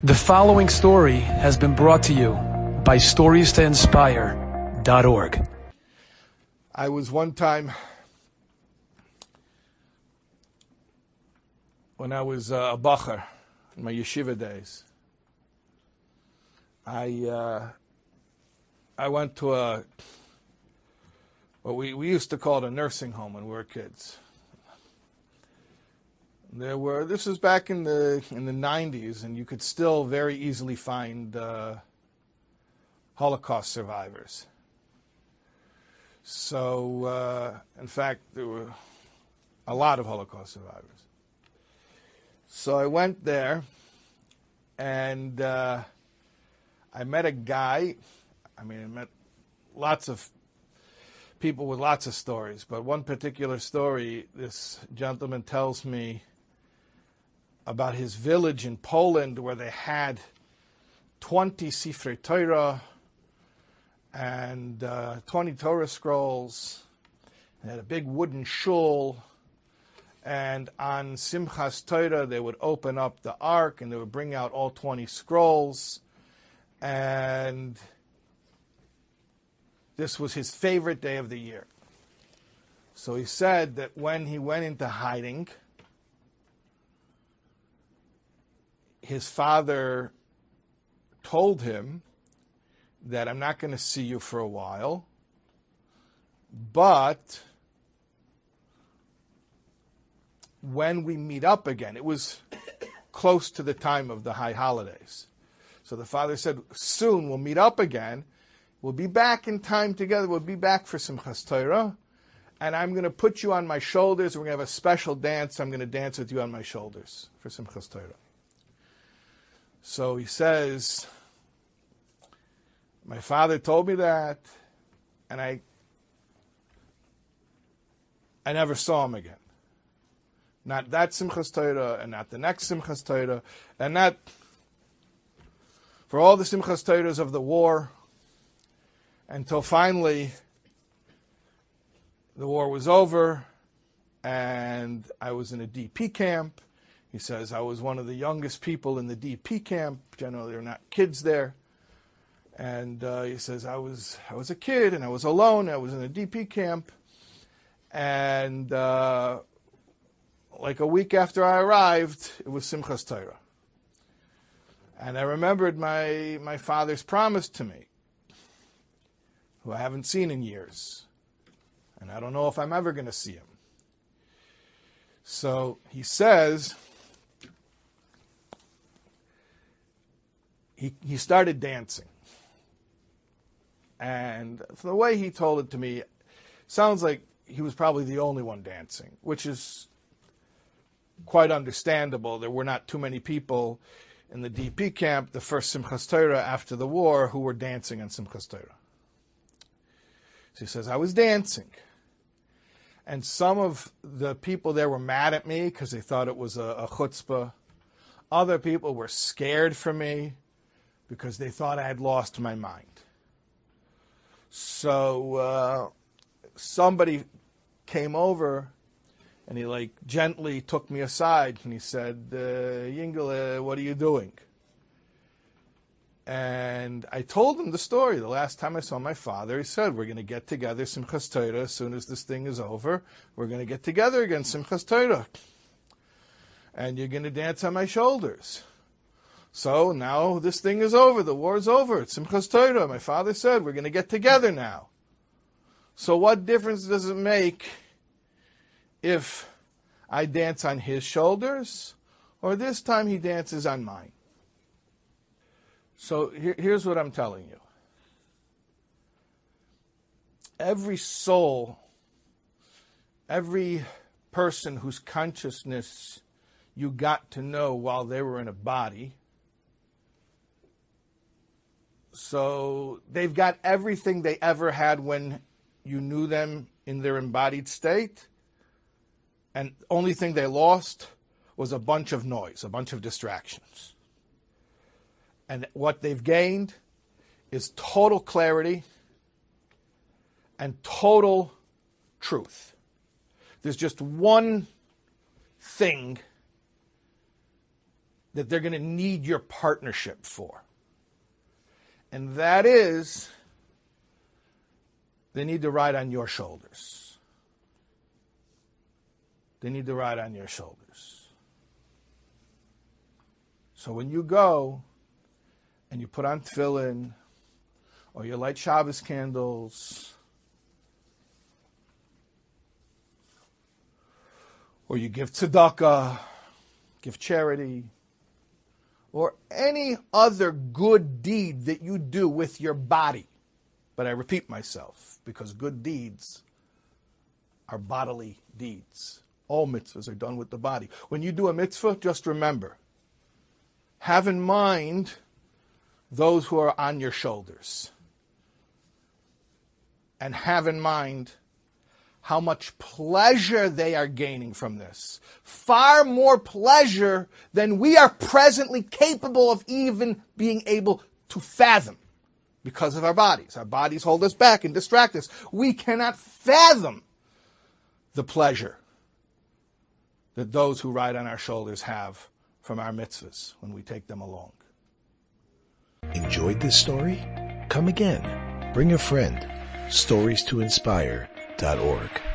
The following story has been brought to you by StoriesToInspire.org. I was one time when I was uh, a bacher in my yeshiva days. I uh, I went to a what we, we used to call it a nursing home when we were kids. There were this was back in the in the 90s, and you could still very easily find uh, Holocaust survivors. So, uh, in fact, there were a lot of Holocaust survivors. So I went there, and uh, I met a guy. I mean, I met lots of people with lots of stories, but one particular story, this gentleman tells me about his village in Poland where they had 20 Sifrei Torah and uh, 20 Torah scrolls. They had a big wooden shul. And on Simchas Torah, they would open up the ark and they would bring out all 20 scrolls. And this was his favorite day of the year. So he said that when he went into hiding, his father told him that I'm not going to see you for a while, but when we meet up again, it was close to the time of the high holidays. So the father said, Soon we'll meet up again. We'll be back in time together. We'll be back for Simchas Torah. And I'm going to put you on my shoulders. We're going to have a special dance. I'm going to dance with you on my shoulders for Simchas Torah. So he says, My father told me that, and I I never saw him again. Not that Simchas Torah, and not the next Simchas Torah, and not for all the Simchas Torahs of the war, until finally the war was over, and I was in a DP camp, he says, I was one of the youngest people in the DP camp. Generally, there are not kids there. And uh, he says, I was, I was a kid and I was alone. I was in a DP camp. And uh, like a week after I arrived, it was Simchas Torah. And I remembered my, my father's promise to me, who I haven't seen in years. And I don't know if I'm ever going to see him. So he says, he, he started dancing. And from the way he told it to me, sounds like he was probably the only one dancing, which is quite understandable. There were not too many people in the DP camp, the first Simchas Torah after the war, who were dancing on Simchas Torah. So he says, I was dancing. And some of the people there were mad at me because they thought it was a, a chutzpah. Other people were scared for me because they thought I had lost my mind. So uh, somebody came over and he like gently took me aside and he said, uh, Yingele, what are you doing? And I told him the story. The last time I saw my father, he said, We're going to get together, Simchas Torah, as soon as this thing is over. We're going to get together again, Simchas Torah. And you're going to dance on my shoulders. So now this thing is over. The war is over. It's Simchas Torah. My father said we're going to get together now. So what difference does it make if I dance on his shoulders or this time he dances on mine? So here, here's what I'm telling you. Every soul, every person whose consciousness you got to know while they were in a body, so they've got everything they ever had when you knew them in their embodied state. And only thing they lost was a bunch of noise, a bunch of distractions. And what they've gained is total clarity and total truth. There's just one thing that they're going to need your partnership for. And that is, they need to ride on your shoulders. They need to ride on your shoulders. So when you go and you put on tefillin, or you light Shabbos candles, or you give tzedakah, give charity, or any other good deed that you do with your body. But I repeat myself, because good deeds are bodily deeds. All mitzvahs are done with the body. When you do a mitzvah, just remember, have in mind those who are on your shoulders. And have in mind how much pleasure they are gaining from this. Far more pleasure than we are presently capable of even being able to fathom because of our bodies. Our bodies hold us back and distract us. We cannot fathom the pleasure that those who ride on our shoulders have from our mitzvahs when we take them along. Enjoyed this story? Come again. Bring a friend. Stories to inspire.org.